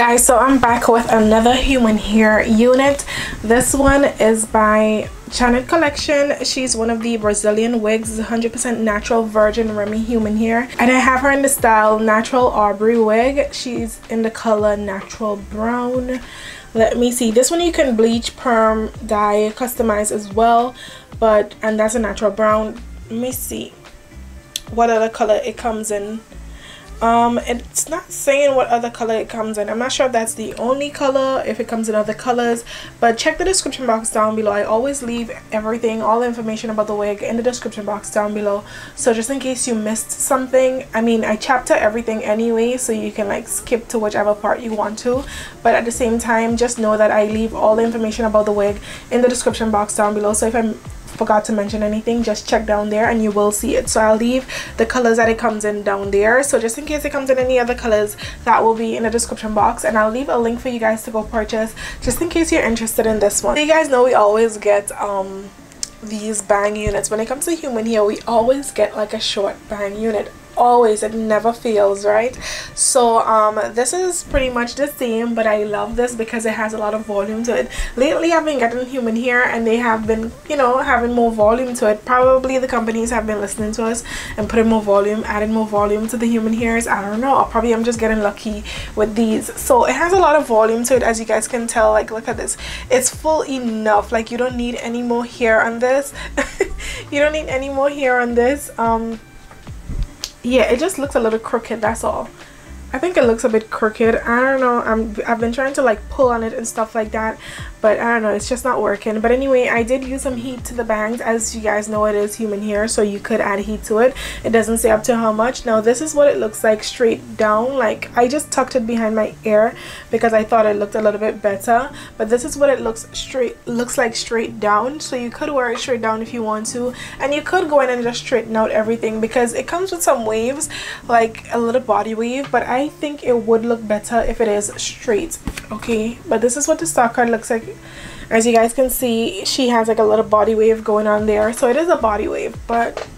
guys so i'm back with another human hair unit this one is by Janet Collection. She's one of the Brazilian wigs, 100% natural virgin Remy human hair. And I have her in the style Natural Aubri wig. She's in the color Natural Brown. Let me see. This one you can bleach, perm, dye, customize as well. But, and that's a natural brown. Let me see what other color it comes in um it's not saying what other color it comes in. I'm not sure if that's the only color if it comes in other colors but check the description box down below. I always leave everything all the information about the wig in the description box down below. So just in case you missed something i mean i chapter everything anyway so you can like skip to whichever part you want to. But at the same time just know that i leave all the information about the wig in the description box down below. So if i'm forgot to mention anything just check down there and you will see it. So i'll leave the colors that it comes in down there. So just in case it comes in any other colors that will be in the description box. And i'll leave a link for you guys to go purchase just in case you're interested in this one. So you guys know we always get um these bang units. When it comes to human hair we always get like a short bang unit always it never fails right? So um this is pretty much the same but i love this because it has a lot of volume to it. Lately i've been getting human hair and they have been you know having more volume to it. Probably the companies have been listening to us and putting more volume adding more volume to the human hairs i don't know. Probably i'm just getting lucky with these. So it has a lot of volume to it as you guys can tell. Like look at this. It's full enough. Like you don't need any more hair on this. You don't need any more hair on this. Um yeah it just looks a little crooked that's all. I think it looks a bit crooked. I don't know I'm I've been trying to like pull on it and stuff like that but I don't know it's just not working. But anyway I did use some heat to the bangs. As you guys know it is human hair so you could add heat to it. It doesn't say up to how much. Now this is what it looks like straight down. Like I just tucked it behind my ear because I thought it looked a little bit better. But this is what it looks straight looks like straight down. So you could wear it straight down if you want to. And you could go in and just straighten out everything because it comes with some waves like a little body wave. But I think it would look better if it is straight. Okay but this is what the stock card looks like as you guys can see she has like a little body wave going on there. So it is a body wave but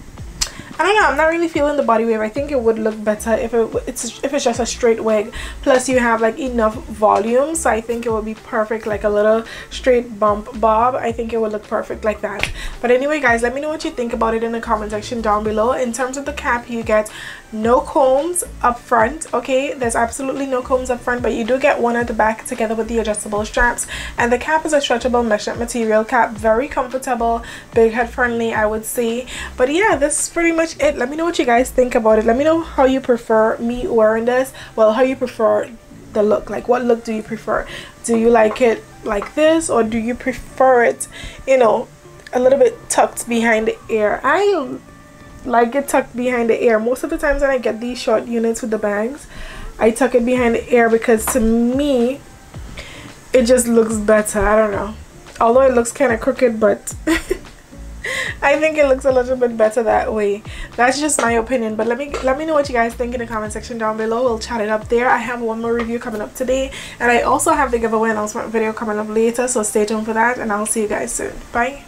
I don't know I'm not really feeling the body wave. I think it would look better if it it's if it's just a straight wig. Plus you have like enough volume so I think it would be perfect like a little straight bump bob. I think it would look perfect like that. But anyway guys let me know what you think about it in the comment section down below. In terms of the cap you get no combs up front okay? There's absolutely no combs up front but you do get one at the back together with the adjustable straps. And the cap is a stretchable mesh material cap. Very comfortable big head friendly I would say. But yeah this is pretty much it. Let me know what you guys think about it. Let me know how you prefer me wearing this. Well how you prefer the look. Like what look do you prefer? Do you like it like this or do you prefer it you know a little bit tucked behind the ear? I like it tucked behind the ear. Most of the times when I get these short units with the bangs I tuck it behind the ear because to me it just looks better. I don't know. Although it looks kind of crooked but I think it looks a little bit better that way that's just my opinion but let me let me know what you guys think in the comment section down below. We'll chat it up there. I have one more review coming up today and I also have the giveaway announcement video coming up later so stay tuned for that and I'll see you guys soon. Bye